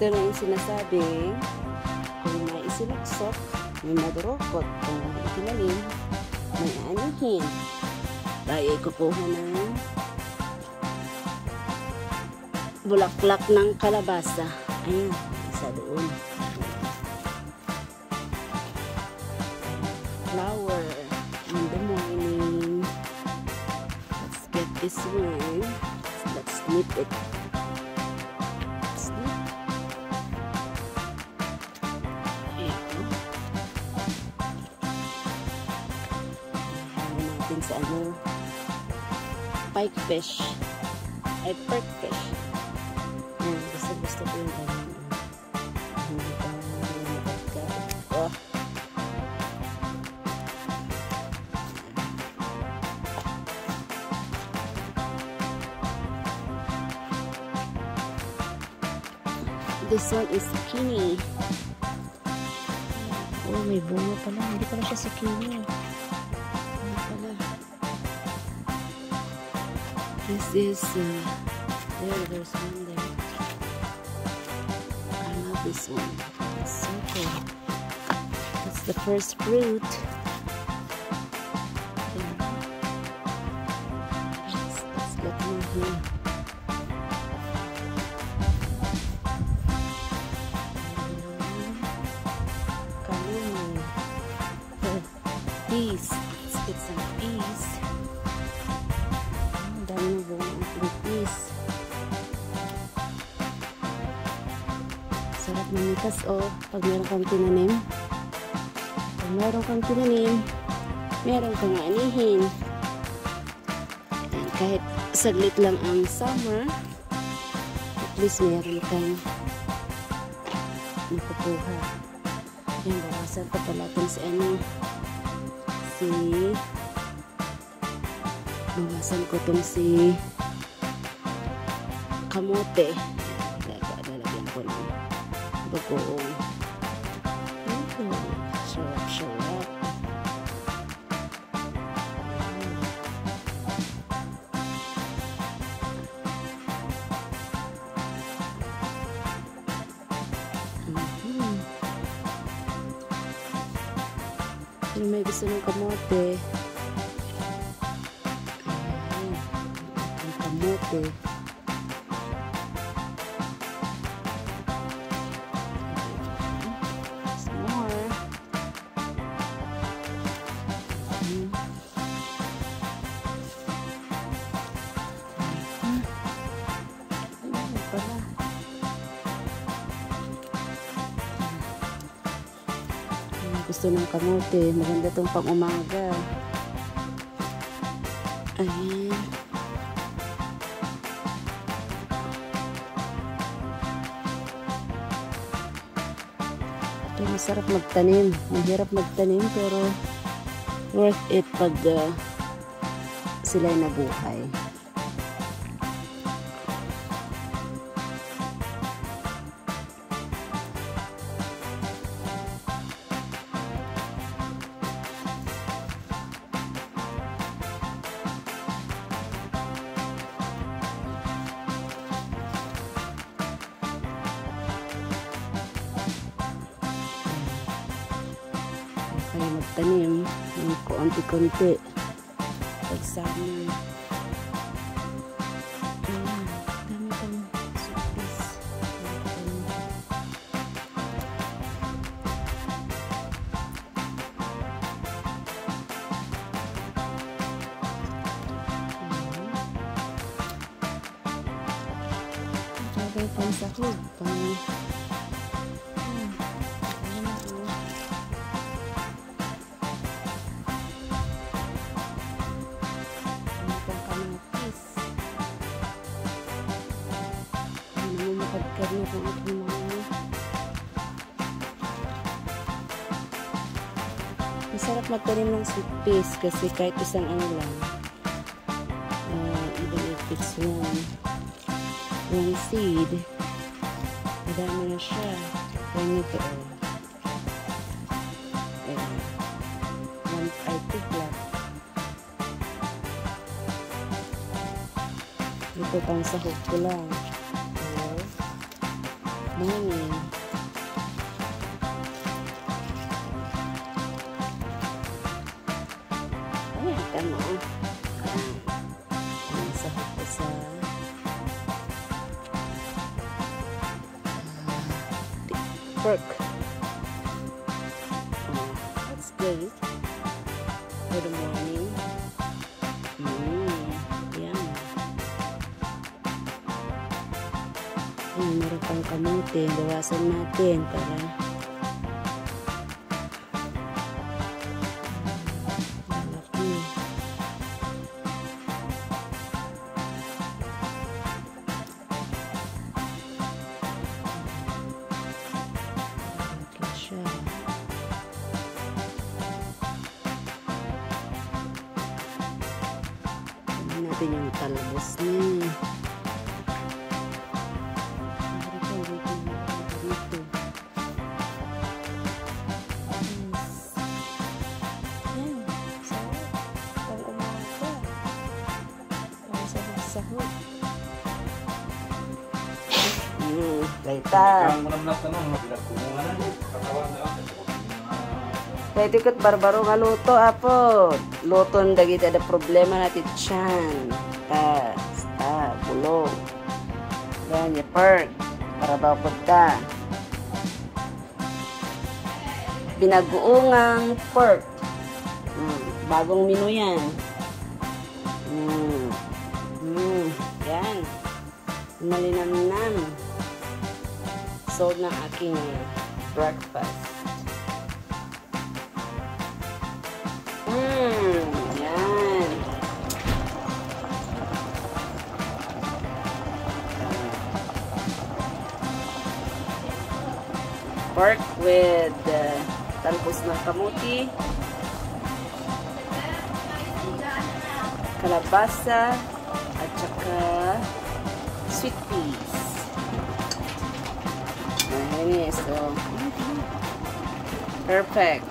Ito na yung sinasabing kung may isinuksok, may madurokot, kung itinalim, may anihin. Tayo ay kukuha ng bulaklak ng kalabasa. Ayan, isa doon. Flower in the morning. Let's get this one. Let's snip it. Ano. Pike fish. Ay, perk fish. Ayan, gusto gusto ko yung ganyan. Hindi pa nakagkain. Oh. This one is zucchini. Oh, may bunga pala. Hindi pala siya zucchini. This is, uh, there, there's one there. I love this one. It's so cool. That's the first fruit. Let's, let's get more here. Oh. Let's get some peas. Ating peas. Sarap manikas oh, pag meron kang tinanim. Pag meron kang tinanim, meron kang anihin. Ayan, kahit saglit lang ang summer, at least meron kang nakukuha. Yan, bawasan ko pala itong si ano, si, bawasan ko itong si kamote. Yan, lalagyan ko ng bagoong. Sarap, sarap. Mhm. Sino may gusto ng kamote? Kamote. Some more. Mm. Mhm. Ayun pala. Yung gusto ng kamote. Maganda tong pang umaga. Ayan. Ito masarap magtanim. Mahirap magtanim pero worth it pag uh, sila'y nabuhay. Magtanim ng konti-konti pag summer. Ayan, dami pang surprise. Bagay pang mapagkari kung aking mga... Masarap magtanim ng sweet kasi kahit isang ano lang, uh, even if it's one, one seed, madami na siya. Ganito oh. Ayan. One, I think lang. Ito pang sahog ko lang. Oh. morning. Ayan, tama. Ayan. Ayan, sa hapos sa ah, pork. Oh, that's good. Pang kamote. Bawasan natin para malaki. Malaki siya. Natin yung talbos niya. Lang. Kaya tikot barbaro nga luto, apo. Luto ang dagit ada problema natin tiyan. Ta, bulong. Yan, yung perk. Para daw punta. Binaguungang perk. Mm, bagong menu yan. Mm. Mm, yan. Malinamnam. Sold ng aking breakfast. Mmm, yan. Pork with uh, talbos ng kamuti, kalabasa, at saka sweet peas. it is so perfect